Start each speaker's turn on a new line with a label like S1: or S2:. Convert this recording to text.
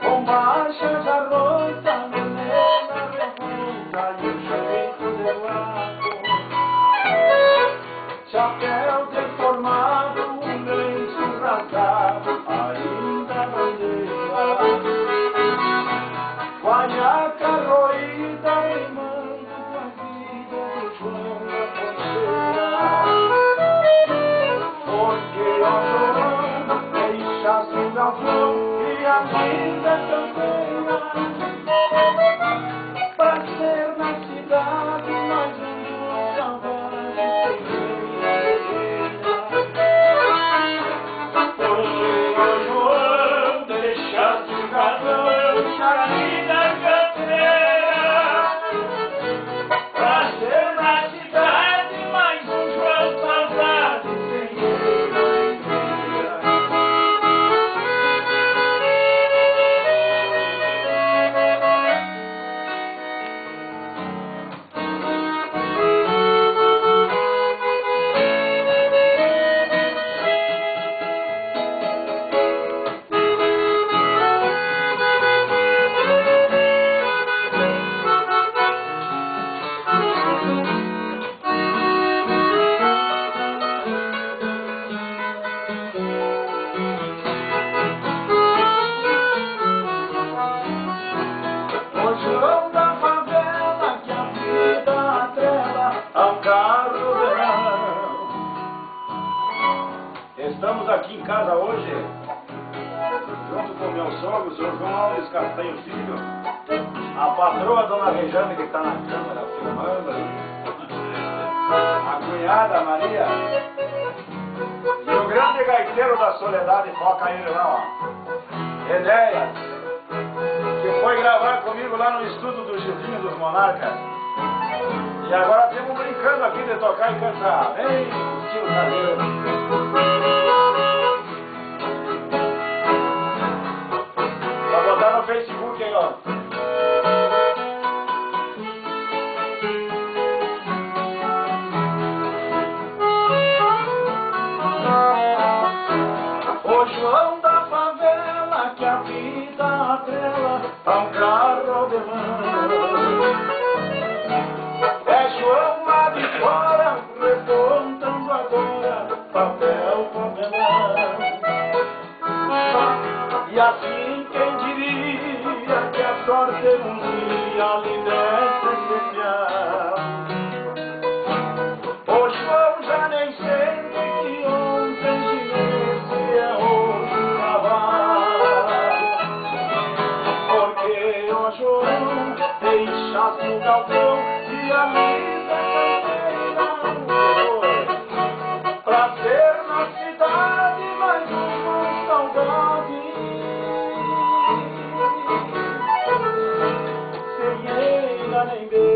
S1: Com de arroz, a menina revolta e o e a vida campeira. Pra ao verão.
S2: Estamos aqui em casa hoje, junto com meu sogro, o senhor João Alves Castanho Filho, a patroa Dona Rejane que está na câmera filmando a cunhada Maria. E o grande gaiteiro da Soledade, foca ele lá, ó, Enéas, que foi gravar comigo lá no estúdio do Gildinho dos Monarcas. E agora temos brincando aqui de tocar e cantar. Vem, tio Cadeiro. Pra botar no Facebook aí, ó.
S1: O João da favela que a vida atrela a um carro de mão. Repontando agora papel papelão. E assim quem diria que a sorte um dia lhe desse especial. O João já nem sente que ontem ginete é hoje cavalo. Porque o João deixa-se o galpão e a vida Sem ele nem beira.